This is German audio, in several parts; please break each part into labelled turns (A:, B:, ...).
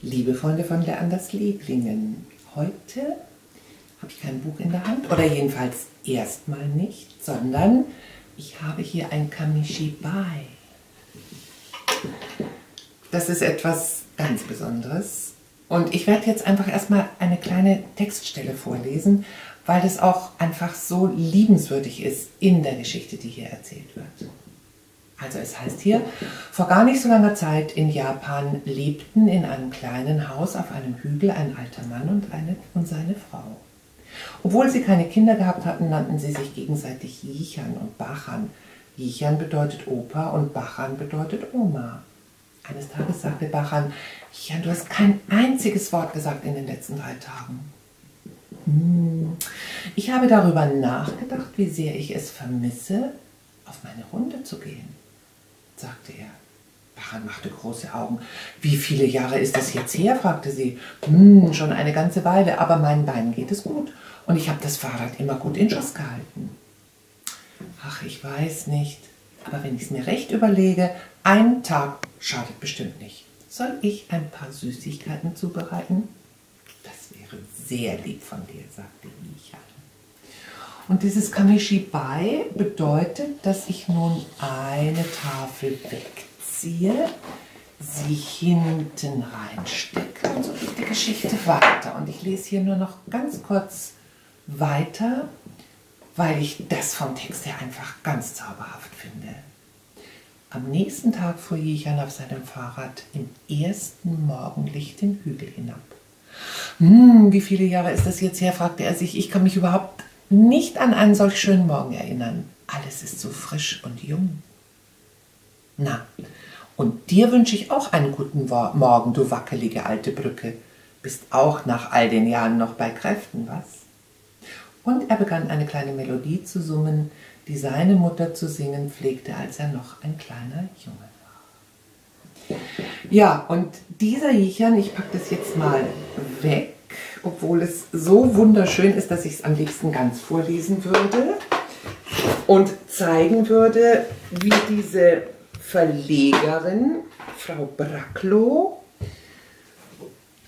A: Liebe Freunde von der Anders Lieblingen, heute habe ich kein Buch in der Hand oder jedenfalls erstmal nicht, sondern ich habe hier ein Kamishibai. Das ist etwas ganz Besonderes und ich werde jetzt einfach erstmal eine kleine Textstelle vorlesen, weil das auch einfach so liebenswürdig ist in der Geschichte, die hier erzählt wird. Also es heißt hier, vor gar nicht so langer Zeit in Japan lebten in einem kleinen Haus auf einem Hügel ein alter Mann und, eine, und seine Frau. Obwohl sie keine Kinder gehabt hatten, nannten sie sich gegenseitig Jichan und Bachan. Jichan bedeutet Opa und Bachan bedeutet Oma. Eines Tages sagte Bachan, Jichan, du hast kein einziges Wort gesagt in den letzten drei Tagen. Hm. Ich habe darüber nachgedacht, wie sehr ich es vermisse, auf meine Runde zu gehen sagte er. Baran machte große Augen. Wie viele Jahre ist das jetzt her? fragte sie. Hm, schon eine ganze Weile, aber meinen Beinen geht es gut und ich habe das Fahrrad immer gut in Schuss gehalten. Ach, ich weiß nicht, aber wenn ich es mir recht überlege, ein Tag schadet bestimmt nicht. Soll ich ein paar Süßigkeiten zubereiten? Das wäre sehr lieb von dir, sagte Micha. Und dieses Kamishibai bedeutet, dass ich nun eine Tafel wegziehe, sie hinten reinstecke und so geht die Geschichte weiter. Und ich lese hier nur noch ganz kurz weiter, weil ich das vom Text her einfach ganz zauberhaft finde. Am nächsten Tag fuhr Jichan auf seinem Fahrrad im ersten Morgenlicht den Hügel hinab. Hm, wie viele Jahre ist das jetzt her? fragte er sich. Ich kann mich überhaupt nicht an einen solch schönen Morgen erinnern. Alles ist so frisch und jung. Na, und dir wünsche ich auch einen guten Morgen, du wackelige alte Brücke. Bist auch nach all den Jahren noch bei Kräften, was? Und er begann eine kleine Melodie zu summen, die seine Mutter zu singen pflegte, als er noch ein kleiner Junge war. Ja, und dieser Jichern, ich packe das jetzt mal weg, obwohl es so wunderschön ist, dass ich es am liebsten ganz vorlesen würde und zeigen würde, wie diese Verlegerin, Frau Bracklow,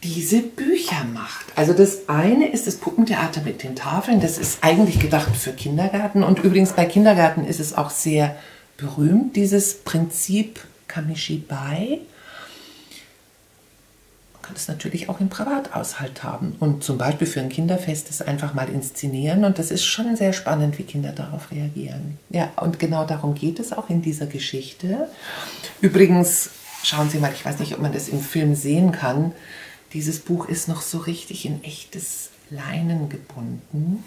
A: diese Bücher macht. Also das eine ist das Puppentheater mit den Tafeln. Das ist eigentlich gedacht für Kindergarten. Und übrigens bei Kindergärten ist es auch sehr berühmt, dieses Prinzip Kamishibai kann es natürlich auch im Privataushalt haben und zum Beispiel für ein Kinderfest es einfach mal inszenieren und das ist schon sehr spannend, wie Kinder darauf reagieren. Ja, und genau darum geht es auch in dieser Geschichte. Übrigens, schauen Sie mal, ich weiß nicht, ob man das im Film sehen kann, dieses Buch ist noch so richtig in echtes Leinen gebunden.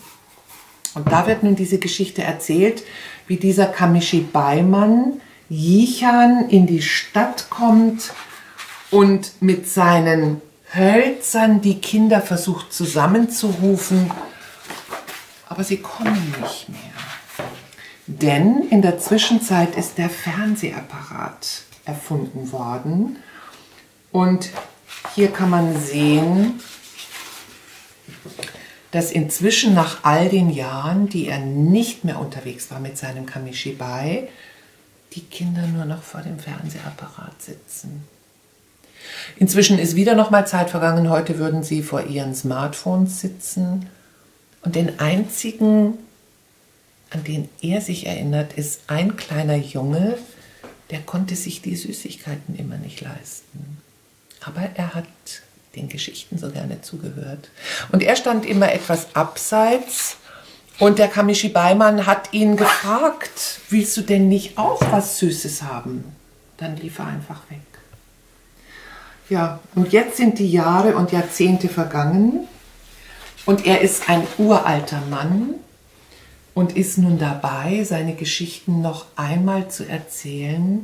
A: Und da wird nun diese Geschichte erzählt, wie dieser Kamishi Beimann Jichan in die Stadt kommt und mit seinen Hölzern die Kinder versucht zusammenzurufen, aber sie kommen nicht mehr. Denn in der Zwischenzeit ist der Fernsehapparat erfunden worden und hier kann man sehen, dass inzwischen nach all den Jahren, die er nicht mehr unterwegs war mit seinem Kamishibai, die Kinder nur noch vor dem Fernsehapparat sitzen. Inzwischen ist wieder noch mal Zeit vergangen. Heute würden sie vor ihren Smartphones sitzen. Und den einzigen, an den er sich erinnert, ist ein kleiner Junge, der konnte sich die Süßigkeiten immer nicht leisten. Aber er hat den Geschichten so gerne zugehört. Und er stand immer etwas abseits und der Kamishi Beimann hat ihn gefragt, willst du denn nicht auch was Süßes haben? Dann lief er einfach weg. Ja, und jetzt sind die Jahre und Jahrzehnte vergangen und er ist ein uralter Mann und ist nun dabei, seine Geschichten noch einmal zu erzählen.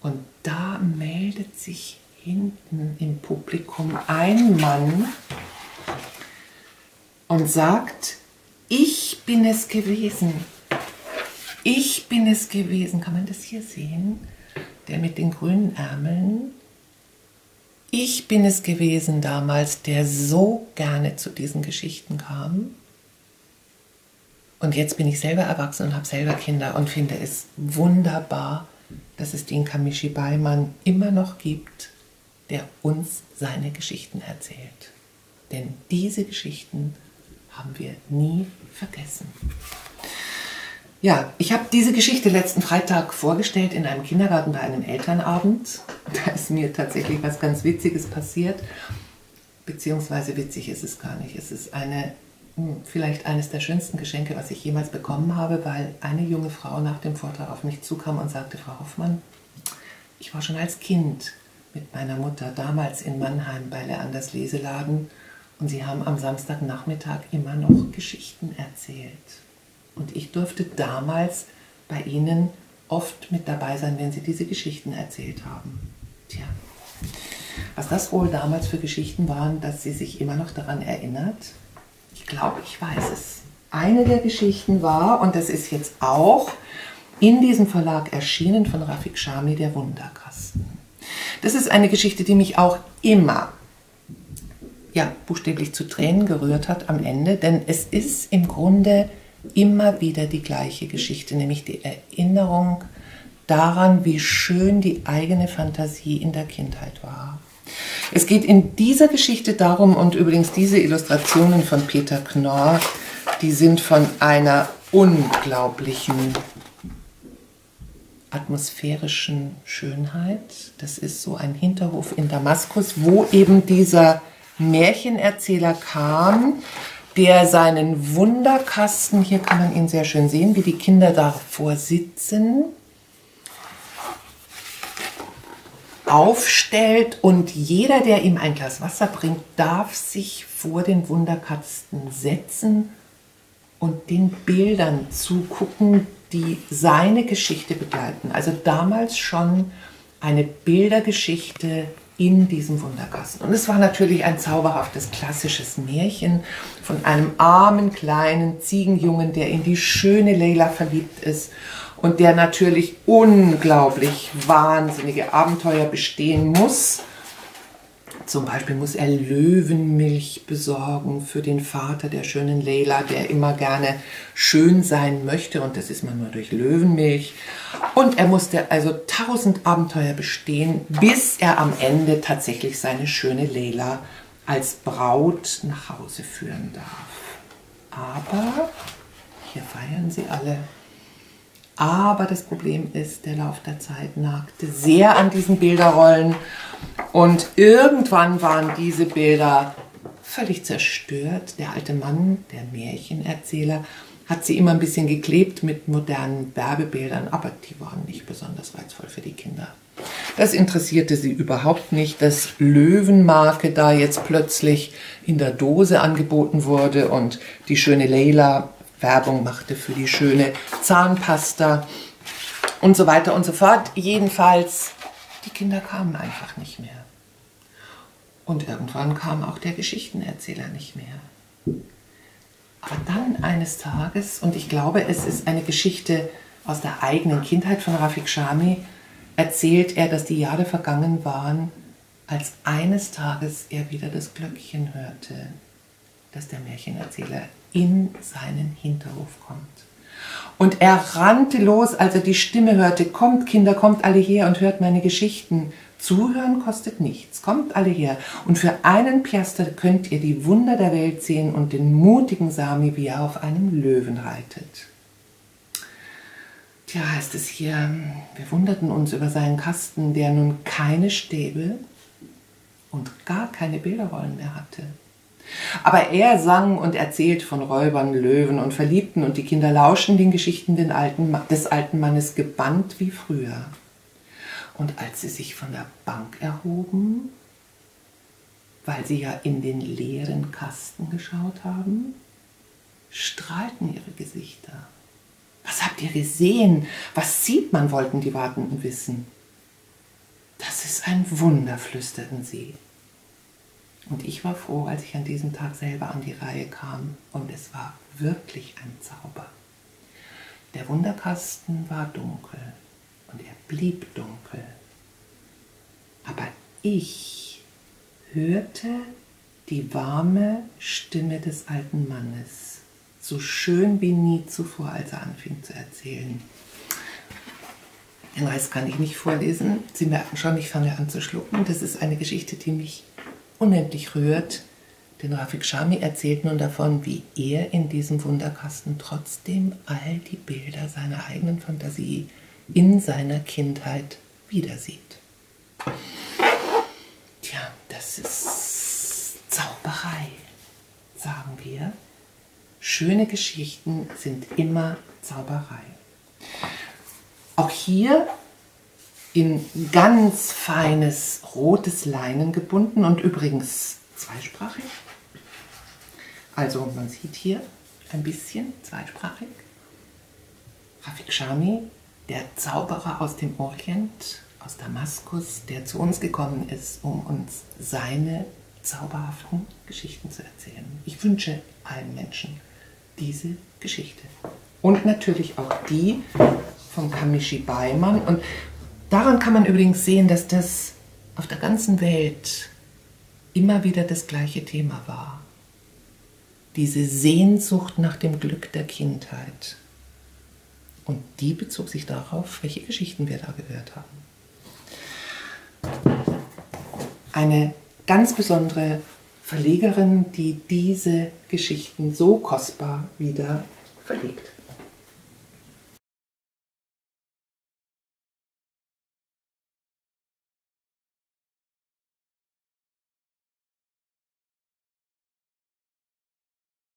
A: Und da meldet sich hinten im Publikum ein Mann und sagt, ich bin es gewesen. Ich bin es gewesen. Kann man das hier sehen? Der mit den grünen Ärmeln ich bin es gewesen damals, der so gerne zu diesen Geschichten kam. Und jetzt bin ich selber erwachsen und habe selber Kinder und finde es wunderbar, dass es den Kamishi Beimann immer noch gibt der uns seine Geschichten erzählt. Denn diese Geschichten haben wir nie vergessen. Ja, ich habe diese Geschichte letzten Freitag vorgestellt in einem Kindergarten bei einem Elternabend. Da ist mir tatsächlich was ganz Witziges passiert. Beziehungsweise witzig ist es gar nicht. Es ist eine, hm, vielleicht eines der schönsten Geschenke, was ich jemals bekommen habe, weil eine junge Frau nach dem Vortrag auf mich zukam und sagte, Frau Hoffmann, ich war schon als Kind mit meiner Mutter damals in Mannheim bei Leanders Leseladen und sie haben am Samstagnachmittag immer noch Geschichten erzählt. Und ich durfte damals bei ihnen oft mit dabei sein, wenn sie diese Geschichten erzählt haben. Tja, was das wohl damals für Geschichten waren, dass sie sich immer noch daran erinnert, ich glaube, ich weiß es. Eine der Geschichten war, und das ist jetzt auch in diesem Verlag erschienen von Rafik Shami, der Wunderkasten. Das ist eine Geschichte, die mich auch immer ja, buchstäblich zu Tränen gerührt hat am Ende, denn es ist im Grunde immer wieder die gleiche Geschichte, nämlich die Erinnerung daran, wie schön die eigene Fantasie in der Kindheit war. Es geht in dieser Geschichte darum, und übrigens diese Illustrationen von Peter Knorr, die sind von einer unglaublichen atmosphärischen Schönheit. Das ist so ein Hinterhof in Damaskus, wo eben dieser Märchenerzähler kam, der seinen Wunderkasten, hier kann man ihn sehr schön sehen, wie die Kinder davor sitzen, aufstellt und jeder, der ihm ein Glas Wasser bringt, darf sich vor den Wunderkasten setzen und den Bildern zugucken, die seine Geschichte begleiten. Also damals schon eine Bildergeschichte in diesem Wunderkasten. Und es war natürlich ein zauberhaftes klassisches Märchen von einem armen kleinen Ziegenjungen, der in die schöne Leila verliebt ist und der natürlich unglaublich wahnsinnige Abenteuer bestehen muss zum Beispiel muss er Löwenmilch besorgen für den Vater der schönen Leila, der immer gerne schön sein möchte und das ist man nur durch Löwenmilch. Und er musste also tausend Abenteuer bestehen, bis er am Ende tatsächlich seine schöne Leila als Braut nach Hause führen darf. Aber, hier feiern sie alle, aber das Problem ist, der Lauf der Zeit nagte sehr an diesen Bilderrollen und irgendwann waren diese Bilder völlig zerstört. Der alte Mann, der Märchenerzähler, hat sie immer ein bisschen geklebt mit modernen Werbebildern, aber die waren nicht besonders reizvoll für die Kinder. Das interessierte sie überhaupt nicht, dass Löwenmarke da jetzt plötzlich in der Dose angeboten wurde und die schöne Leila Werbung machte für die schöne Zahnpasta und so weiter und so fort. Jedenfalls die Kinder kamen einfach nicht mehr. Und irgendwann kam auch der Geschichtenerzähler nicht mehr. Aber dann eines Tages, und ich glaube, es ist eine Geschichte aus der eigenen Kindheit von Rafik Shami, erzählt er, dass die Jahre vergangen waren, als eines Tages er wieder das Glöckchen hörte, dass der Märchenerzähler in seinen Hinterhof kommt. Und er rannte los, als er die Stimme hörte, kommt Kinder, kommt alle her und hört meine Geschichten. Zuhören kostet nichts, kommt alle her. Und für einen Piaster könnt ihr die Wunder der Welt sehen und den mutigen Sami, wie er auf einem Löwen reitet. Tja, heißt es hier, wir wunderten uns über seinen Kasten, der nun keine Stäbe und gar keine Bilderrollen mehr hatte. Aber er sang und erzählt von Räubern, Löwen und Verliebten und die Kinder lauschen den Geschichten des alten Mannes gebannt wie früher. Und als sie sich von der Bank erhoben, weil sie ja in den leeren Kasten geschaut haben, strahlten ihre Gesichter. Was habt ihr gesehen? Was sieht man, wollten die Wartenden wissen. Das ist ein Wunder, flüsterten sie. Und ich war froh, als ich an diesem Tag selber an die Reihe kam. Und es war wirklich ein Zauber. Der Wunderkasten war dunkel und er blieb dunkel. Aber ich hörte die warme Stimme des alten Mannes, so schön wie nie zuvor, als er anfing zu erzählen. Den Rest kann ich nicht vorlesen. Sie merken schon, ich fange an zu schlucken. Das ist eine Geschichte, die mich unendlich rührt. Denn Rafik Shami erzählt nun davon, wie er in diesem Wunderkasten trotzdem all die Bilder seiner eigenen Fantasie in seiner Kindheit wieder sieht. Tja, das ist Zauberei, sagen wir. Schöne Geschichten sind immer Zauberei. Auch hier in ganz feines rotes Leinen gebunden und übrigens zweisprachig. Also man sieht hier ein bisschen zweisprachig. Rafik Shami, der Zauberer aus dem Orient, aus Damaskus, der zu uns gekommen ist, um uns seine zauberhaften Geschichten zu erzählen. Ich wünsche allen Menschen diese Geschichte. Und natürlich auch die von Kamishi Beimann. Und daran kann man übrigens sehen, dass das auf der ganzen Welt immer wieder das gleiche Thema war. Diese Sehnsucht nach dem Glück der Kindheit. Und die bezog sich darauf, welche Geschichten wir da gehört haben. Eine ganz besondere Verlegerin, die diese Geschichten so kostbar wieder verlegt.